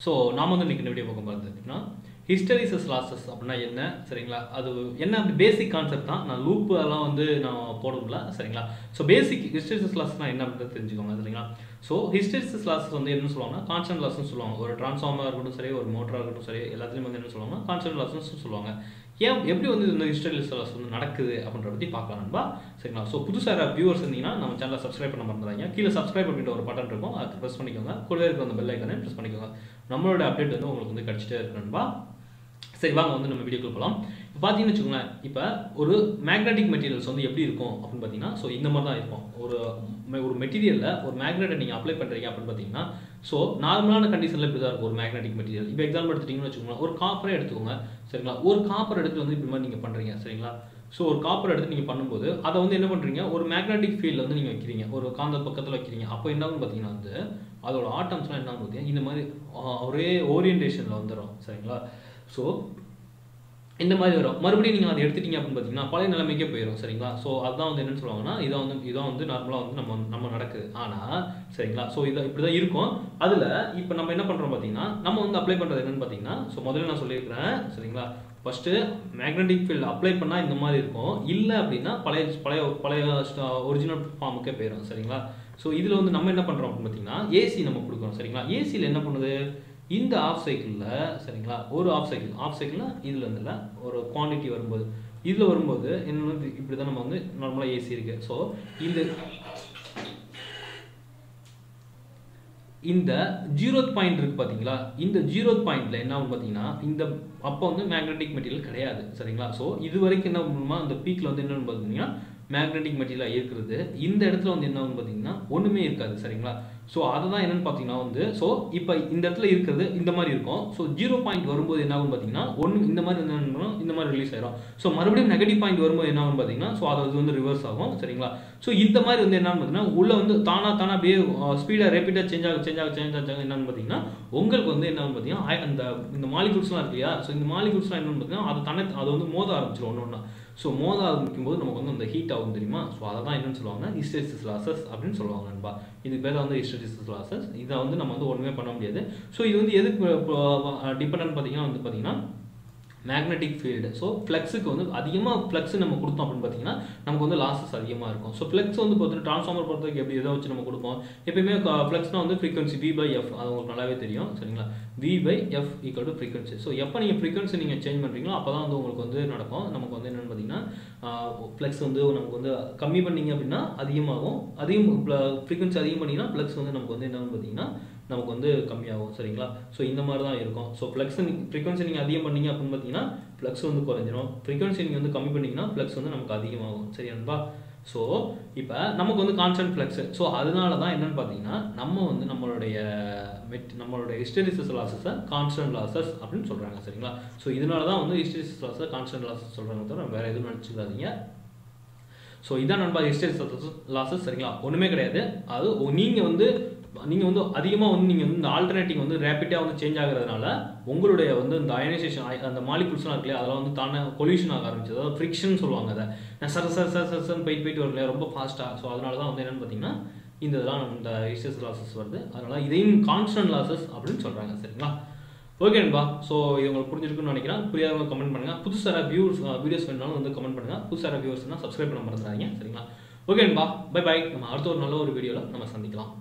So நாம் வந்து இன்றைக்கி வீடியோ பக்கம் பார்த்து பார்த்தீங்கன்னா ஹிஸ்டரிசஸ் லாசஸ் அப்படின்னா என்ன? சரிங்களா? அது என்ன அப்படி பேசிக் கான்செப்ட் தான். நான் லூப் அதெல்லாம் வந்து நான் போடல சரிங்களா? ஸோ பேசிக் ஹிஸ்டரிசஸ் லாஸ்னா என்ன அப்படின்றது தெரிஞ்சுக்கோங்க சரிங்களா? ஸோ ஹிஸ்டரிசஸ் லாசஸ் வந்து என்ன சொல்லுவாங்கன்னா கான்ஸ்டன்ட் லாஸ்னு சொல்லுவாங்க. ஒரு ட்ரான்ஸ்ஃபார்மராக இருக்கட்டும் சரி ஒரு மோட்டராக இருக்கட்டும் சரி எல்லாத்துலேயும் வந்து என்ன சொல்லுவாங்க கான்ஸ்டன்ட் லாஸ்னு சொல்லுவாங்க. ஏன் எப்படி வந்து இந்த ஹிஸ்டரிசஸ் வந்து நடக்குது அப்படின்ற பற்றி பார்க்கலாம் நண்பா. சரிங்களா? ஸோ புதுசாக வியூவர்ஸ் இருந்தீங்கன்னா நம்ம சேனலை சப்ஸ்கிரைப் பண்ண மறந்துடாங்க கீழே சப்ஸ்கிரைப் அப்படின்ற ஒரு பட்டன் இருக்கும். அதை ப்ரெஸ் பண்ணிக்கோங்க. கூடவே இருக்க அந்த பெல் ஐக்கனை ப்ரெஸ் பண்ணிக்கோங்க. நம்மளோட அப்டேட் வந்து உங்களுக்கு வந்து கிடச்சிட்டே இருக்கு நண்பா. சரி வாங்க வந்து நம்ம வீடியோக்குள்ள போகலாம் இப்போ பார்த்தீங்கன்னு வச்சுக்கோங்களேன் இப்போ ஒரு மேக்னெட்டிக் மெட்டீரியல்ஸ் வந்து எப்படி இருக்கும் அப்படின்னு பார்த்தீங்கன்னா ஸோ இந்த மாதிரி தான் இருக்கும். ஒரு ஒரு மெட்டீரியலில் ஒரு மேக்னெட்டை நீங்கள் அப்ளை பண்ணுறீங்க அப்படின்னு பார்த்தீங்கன்னா ஸோ நார்மலான கண்டிஷனில் இப்படி தான் இருக்கும் ஒரு மேக்னெட்டிக் மெட்டீரியல் இப்போ எக்ஸாம்பிள் எடுத்துட்டிங்கன்னு வச்சுக்கோங்களேன் ஒரு காப்பரை எடுத்துக்கோங்க சரிங்களா? ஒரு காப்பர் எடுத்து வந்து இப்படி மாதிரி நீங்கள் பண்ணுறீங்க சரிங்களா? ஸோ ஒரு காப்பர் எடுத்து நீங்கள் பண்ணும்போது அதை வந்து என்ன பண்ணுறீங்க ஒரு மேக்னெட்டிக் ஃபீல்டில் வந்து நீங்கள் வைக்கிறீங்க ஒரு காந்த பக்கத்தில் வைக்கிறீங்க. அப்போ என்ன பார்த்தீங்கன்னா வந்து அதோட ஆட்டம்ஸ்லாம் என்ன பார்த்தீங்கன்னா இந்த மாதிரி ஒரே ஓரியன்டேஷனில் வந்துடும் சரிங்களா? ஸோ இந்த மாதிரி வரும். மறுபடியும் நீங்கள் அதை எடுத்துட்டீங்க அப்படின்னு பார்த்தீங்கன்னா பழைய நிலைமைக்கே போயிடும் சரிங்களா? ஸோ அதுதான் வந்து என்னன்னு சொல்லுவாங்கன்னா இதான் வந்து இதான் வந்து நார்மலாக வந்து நம்ம நம்ம நடக்குது. ஆனால் சரிங்களா? ஸோ இதை இப்படி தான் இருக்கும். அதில் இப்போ நம்ம என்ன பண்ணுறோம் பார்த்தீங்கன்னா நம்ம வந்து அப்ளை பண்ணுறது என்னென்னு பார்த்தீங்கன்னா ஸோ முதல்ல நான் சொல்லியிருக்கிறேன் சரிங்களா? ஃபஸ்ட்டு மேக்னெட்டிக் ஃபீல்டு அப்ளை பண்ணால் இந்த மாதிரி இருக்கும். இல்லை அப்படின்னா பழைய பழைய பழைய uh, ஒரிஜினல் ஃபார்முக்கே போயிடும் சரிங்களா? ஸோ இதில் வந்து நம்ம என்ன பண்ணுறோம் அப்படின்னு பார்த்தீங்கன்னா ஏசி நம்ம கொடுக்குறோம் சரிங்களா? ஏசியில் என்ன பண்ணுது? இந்த ஆஃப் சைக்கிளில் சரிங்களா? ஒரு ஆஃப் சைக்கிள் ஆஃப் சைக்கிள்னால் இதில் இருந்துல ஒரு குவான்டிட்டி வரும்போது. இதில் வரும்போது என்ன இப்படி தான் நம்ம வந்து நார்மலாக ஏசி இருக்குது ஸோ இந்த இந்த ஜீரோத் பாயிண்ட் இருக்குது பார்த்தீங்களா இந்த ஜீரோத் பாயிண்டில் என்ன ஆகும் பார்த்தீங்கன்னா இந்த அப்போ வந்து மேக்னெட்டிக் மெட்டீரியல் கிடையாது சரிங்களா? ஸோ இது வரைக்கும் என்ன பண்ணுமா? அந்த பீக்கில் வந்து என்னென்னு பார்த்தீங்கன்னா மேக்னெட்டிக் மெட்டீரியலாக இருக்கிறது. இந்த இடத்துல வந்து என்ன ஆகும் பார்த்தீங்கன்னா ஒன்றுமே இருக்காது சரிங்களா? ஸோ அதை தான் என்னென்னு பார்த்தீங்கன்னா வந்து ஸோ இப்போ இந்த இடத்துல இருக்கிறது இந்த மாதிரி இருக்கும். ஸோ ஜீரோ பாயிண்ட் வரும்போது என்ன ஆகும் பார்த்தீங்கன்னா ஒன்று இந்த மாதிரி என்ன இந்த மாதிரி ரிலீஸ் ஆயிரும். ஸோ மறுபடியும் நெகட்டிவ் பாயிண்ட் வரும்போது என்ன ஆகும் பார்த்தீங்கன்னா ஸோ அது வந்து ரிவர்ஸ் ஆகும் சரிங்களா? ஸோ இந்த மாதிரி வந்து என்னன்னு பார்த்தீங்கன்னா உள்ள வந்து தானா தானா அப்படியே ஸ்பீடாக ரேப்பிடாக சேஞ்ச் ஆக சேஞ்ச் ஆக சேஞ்ச் ஆக என்னன்னு பார்த்தீங்கன்னா உங்களுக்கு வந்து என்ன பார்த்தீங்கன்னா அந்த இந்த மாலிகூட்ஸ்லாம் இருக்கு இல்லையா? ஸோ இந்த மாலிகூட்ஸ்லாம் என்னன்னு பார்த்தீங்கன்னா அது தன அது வந்து மோத ஆரம்பிச்சிடும் ஒன்று ஒன்றா ஸோ மோத ஆரம்பிக்கும்போது நமக்கு வந்து அந்த ஹீட் ஆகும் தெரியுமா? ஸோ அதை தான் என்னன்னு சொல்லுவாங்க ஹிஸ்டரிசிஸ் லாசஸ் அப்படின்னு சொல்லுவாங்க நண்பா. இது பேர் வந்து ஹிஸ்டரிசிஸ் லாசஸ் இதை வந்து நம்ம வந்து ஒன்றுமே பண்ண முடியாது. ஸோ இது வந்து எதுக்கு டிபெண்ட் பார்த்தீங்கன்னா வந்து பார்த்தீங்கன்னா மேக்னெட்டிக் ஃபீல்டு ஸோ ஃப்ளெக்ஸுக்கு வந்து அதிகமாக ஃப்ளெக்ஸ் நம்ம கொடுத்தோம் அப்படின்னு பார்த்தீங்கன்னா நமக்கு வந்து லாஸஸ் அதிகமாக இருக்கும். ஸோ ஃப்ளெக்ஸ் வந்து பார்த்தீங்கன்னா ட்ரான்ஸ்ஃபார்மர் பொறுத்தவரைக்கும் எப்படி எதை வச்சு நம்ம கொடுப்போம்? எப்பயுமே ஃப்ளெக்ஸ்னால் வந்து ஃப்ரீக்வன்சி வி பை எஃப் அது உங்களுக்கு நல்லாவே தெரியும் சரிங்களா? V by F equal to frequency so எப்போ நீங்கள் ஃப்ரீக்வன்சி நீங்கள் சேஞ்ச் பண்ணுறீங்களோ அப்போ தான் வந்து உங்களுக்கு வந்து நடக்கும். நமக்கு வந்து என்னென்னு பார்த்தீங்கன்னா ஃப்ளெக்ஸ் வந்து நமக்கு வந்து கம்மி பண்ணீங்க அப்படின்னா அதிகமாகும். அதிகம் ஃப்ரீக்வன்சி அதிகம் பண்ணிங்கன்னா ஃப்ளெக்ஸ் வந்து நமக்கு வந்து என்னென்னு பார்த்தீங்கன்னா நமக்கு வந்து கம்மியாகும் சரிங்களா? ஸோ இந்த மாதிரி தான் இருக்கும் ஸோ ஃப்ளக்ஸ் ஃப்ரீக்வன்சி நீங்கள் அதிகம் பண்ணீங்க அப்படின்னு பார்த்தீங்கன்னா ஃப்ளக்ஸ் வந்து குறைஞ்சிரும். ஃப்ரீக்வன்சி நீங்கள் வந்து கம்மி பண்ணிங்கன்னா ஃப்ளக்ஸ் வந்து நமக்கு அதிகமாகும். சரி அன்பா ஸோ இப்போ நமக்கு வந்து கான்ஸ்டன்ட் ஃப்ளக்ஸு ஸோ அதனால தான் என்னன்னு பார்த்தீங்கன்னா நம்ம வந்து நம்மளுடைய மெட் நம்மளுடைய ஹிஸ்டரிசஸ் லாஸஸை கான்ஸ்டன்ட் லாசஸ் அப்படின்னு சொல்கிறாங்க சரிங்களா? ஸோ இதனால தான் வந்து ஹிஸ்டரிசஸ் லாஸை கான்ஸ்டன்ட் லாஸஸ் சொல்கிறாங்க தவிர வேறு எதுவும் நினச்சிக்காதீங்க. ஸோ இதான் நண்பா ஹிஸ்டரிசஸ் லாசஸ் சரிங்களா? ஒன்றுமே கிடையாது. அது நீங்கள் வந்து நீங்கள் வந்து அதிகமாக வந்து நீங்கள் வந்து இந்த ஆல்டர்னேட்டிவ் வந்து ரேப்பிட்டாக வந்து சேஞ்ச் ஆகிறதுனால உங்களுடைய வந்து இந்த அயனைசேஷன் அந்த மாலிகுல்ஸ்லாம் இருக்குல்லையா அதெல்லாம் வந்து தானே பொல்யூஷன் ஆக ஆரம்பிச்சு அதாவது ஃப்ரிக்ஷன் சொல்லுவாங்க அதை. சர சர சர சரசன் போயிட்டு போயிட்டு வரலையா ரொம்ப ஃபாஸ்ட்டாக ஸோ அதனால தான் வந்து என்னென்னு பார்த்தீங்கன்னா இந்த இதெல்லாம் இந்த ஹிஸ்டஸ் லாசஸ் வருது. அதனால இதையும் கான்ஸ்டன்ட் லாசஸ் அப்படின்னு சொல்கிறாங்க சரிங்களா? ஓகே நண்பா. ஸோ இது உங்களுக்கு புரிஞ்சிருக்குன்னு நினைக்கிறேன். புரியாதவங்க கமெண்ட் பண்ணுங்கள் புதுசாக வியூஸ் வீடியோஸ் வேணாலும் வந்து கமெண்ட் பண்ணுங்கள் புதுசாக வியூவர்ஸ்னால் சப்ஸ்கிரைப் பண்ண மறந்துடாதீங்க சரிங்களா? ஓகே நண்பா. பை பை நம்ம அடுத்த ஒரு நல்ல ஒரு வீடியோவில் நம்ம சந்திக்கலாம்.